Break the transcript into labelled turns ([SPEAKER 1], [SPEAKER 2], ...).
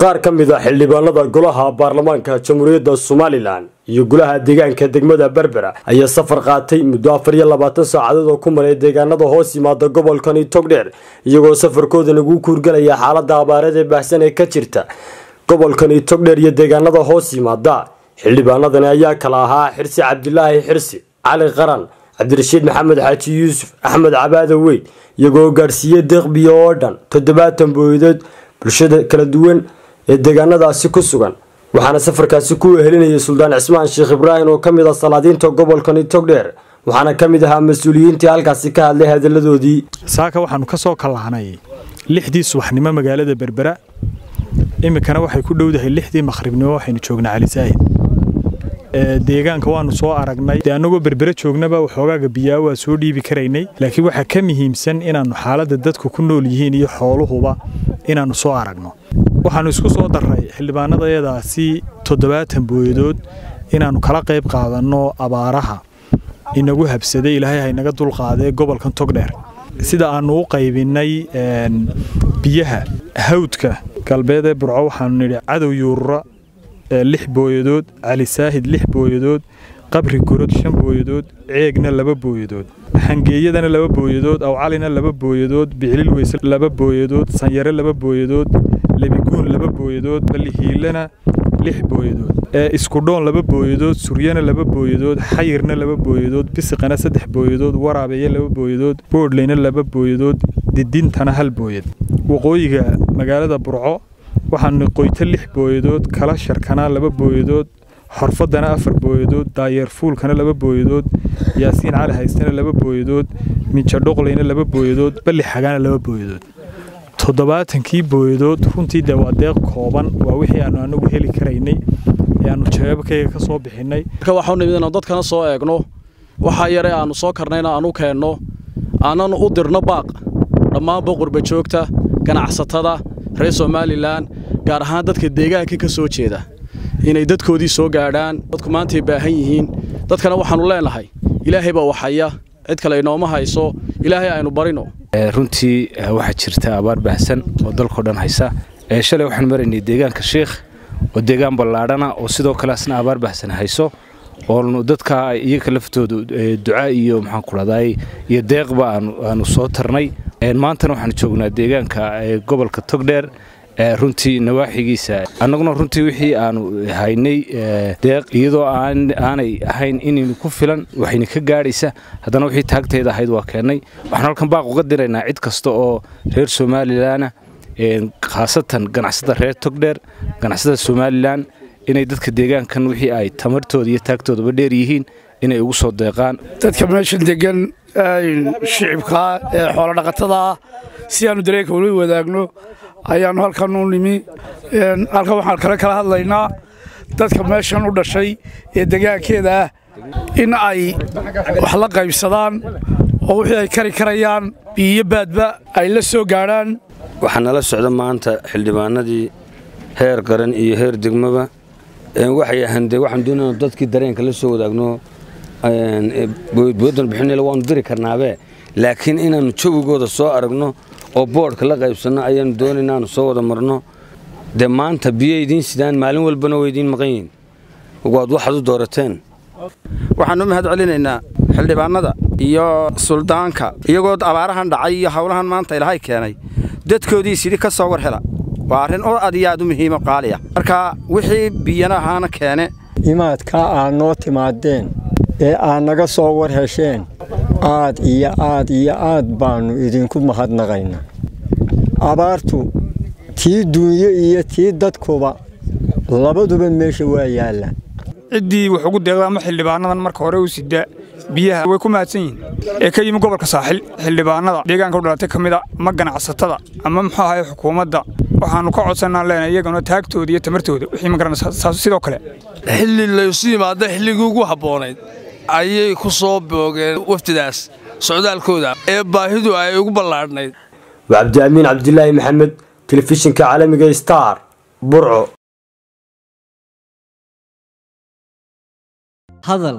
[SPEAKER 1] qaar ka mid a xildhibaanada golaha baarlamaanka jamhuuriyadda somalilan iyo golaha deegaanka degmada berbera ayaa safar qaatay muddo afar iyo labaatan saacadood oo ku maray deegaanada hoos yimaada gobolkani togdheer iyagoo safarkoodan ugu kuurgalaya xaalada abaareed ee baahsan ee ka jirta. Gobolkani togdheer iyo deegaanada hoos yimaada xildhibaanadani ayaa kala ahaa xirsi cabdilaahi xirsi cali qaran cabdirashiid maxamed xaaji yuusuf axmed cabaada weyn iyagoo gaadhsiiyey deeqbiyo oo dhan toddobaatan booyadood bulshada kala duwan ee deegaanadaasi ku sugan. Waxaana safarkaasi ku wehelinayay suldaan cismaan sheekh ibraahim oo ka mid ah salaadiinta gobolkani togdheer waxaana ka mid ahaa mas'uuliyiintii halkaasi ka hadlay hadaladoodii
[SPEAKER 2] saaka waxaanu ka soo kallahnay lixdii subaxnimo magaalada berbera. Iminkana waxay ku dhowdahay lixdii maqhribnimo waxaynu joognaa calisaahid deegaanka waanu soo aragnay. De annagoo berbere joognaba waxoogaaga biyaa waa soo dhiibi karaynay. Laakiin waxaa ka muhiimsan inaannu xaaladda dadku ku nool yihiin iyo xooluhuba inaannu soo aragno. Waxaannu isku soo darray xildhibaanadayadaasi toddobaatan booyadood inaannu kala qayb qaadanno abaaraha. Inagu habsaday ilaahay haynaga dulqaadee gobolkan togdheer. Sida aannu u qaybinnay biyaha hawdka galbeed ee burco waxaannu nidhi cadow yuurura lix booyadood cali saahid lix booyadood qabri gorod shan booyadood ceegna laba booyadood xangeeyadana laba booyadood awcalina laba booyadood biclil weyse laba booyadood sanyare laba booyadood lebiguun laba booyadood ballihiilana lix booyadood iskudhoon laba booyadood suryana laba booyadood xayirna laba booyadood bisiqana saddex booyadood waraabeeye laba booyadood boodhleyna laba booyadood didintana hal booyad waqooyiga magaalada burco waxaanu qoyto lix booyadood kala sharkana laba booyadood xorfadana afar booyadood daayeer fuulkana laba booyadood yaasiin cali haystana laba booyadood minjadhoqleyna laba booyadood balli xagaana laba booyadood. Toddobaatankii booyadood runtii dee waa deeq kooban waa wixii aanu anagu heli karaynay ee aanu jawaabkayga ka soo bixinnay
[SPEAKER 3] waxau nimid inaan dadkana soo eegno waxaa yare aannu soo karnayna aanu keenno aananu u dirno baaq dhammaanba qurba joogta ganacsatada reer somalilan gaar ahaan dadka deegaanka ka soo jeeda. Inay dadkoodii soo gaadhaan dadku maantay baahan yihiin. Dadkana waxaannu leenahay ilaahay baa waxaya. Cid kale inooma hayso ilaahay aynu barino.
[SPEAKER 4] Runtii waxaa jirta abaar baahsan oo dalkao dhan haysa. Shalay waxaan maraynay deegaanka sheikh oo deegaan ballaadhana oo sidoo kale asna abaar baahsan hayso oo dadka iyaga laftooda duca iyo maxaan ku dhahday iyo deeqba aanu soo tarnay maantana waxaanu joognaa deegaanka gobolka togdheer runtii nawaaxigiisa. Annaguna runtii wixii aanu haynay deeq iyadoo aanay ahayn inaynu ku filan waxayna ka gaadhaysa. Haddana wixii taagteeda ahayd waa keennay waxaan halkan baaq uga diraynaa cid kasta oo reer somalilanah khaasatan ganacsada reer togdheer ganacsada somalilan inay dadka deegaankan wixii ay tamartooda iyo taagtoodaba dheer yihiin inay ugu soo deeqaan.
[SPEAKER 5] Dadka meeshan degan shicibkaa ee xoolodhaqatadaa si aanu dareenka ula wadaagno ayaannu halkan u nimi. Halkan waxaan kale kala hadlaynaa dadka meeshan u dhashay ee degaankeeda ah in ay wax la qaybsadaan oo wixii ay kari karayaan biyo baadba ay la soo gaadhaan
[SPEAKER 6] waxaa nala socda maanta xildhibaanadii heer qaran iyo heer degmaba waxay ahaan dee waxaan doonayna dadkii dareenka la soo wadaagno boodboodan bixinayla waanu diri karnaabe. Laakiin inaannu jawigooda soo aragno oo boodhka la qaybsanno ayaannu doonayna inaannu soo wada marno. Dee maanta biyo idiin sidaan maalin walbana way idiin maqan yihiin. Waad waxaad u doorateen.
[SPEAKER 7] Waxaan u mahad celinaynaa xildhibaannada iyo suldaanka iyagoo abaarahan dhacay iyo howlahan maanta ilahay keenay. Dadkoodii sidhi ka soo war hela waa arrin oo aad iyo aad u muhiimo qaaliya marka wixii biyana ahaana keene
[SPEAKER 8] imaadkaa aad noo timaadeen ee aad naga soo war hesheen aad iyo aad iyo aad baannu idinku mahadnaqaynaa. Abaartu tii duunyo iyo tii dadkuba labaduba meesha waa yaallaan
[SPEAKER 9] ciddii wax ugu deeqda ama xildhibaanadan marka hore u sida biyaha way ku mahadsan yihiin. Ee ka yimi gobolka saaxil xildhibaanada deegaanka u dhalatay ka mida ama ganacsatada ama muxuu ahay xukuumadda. Waxaannu ka codsannaan leenahay iyaguna taagtooda iyo tamartooda wixii ma garanaysaa sidoo kale.
[SPEAKER 10] Xilli laysu yimaada xilligii ugu habboonayd ayay ku soo boogeen wafdidaas socdaalkooda ee baahidu ay ugu ballaadhnayd
[SPEAKER 1] cabdiamiin cabdilaahi maxamed telefishinka caalamiga star burco.
[SPEAKER 11] Hadal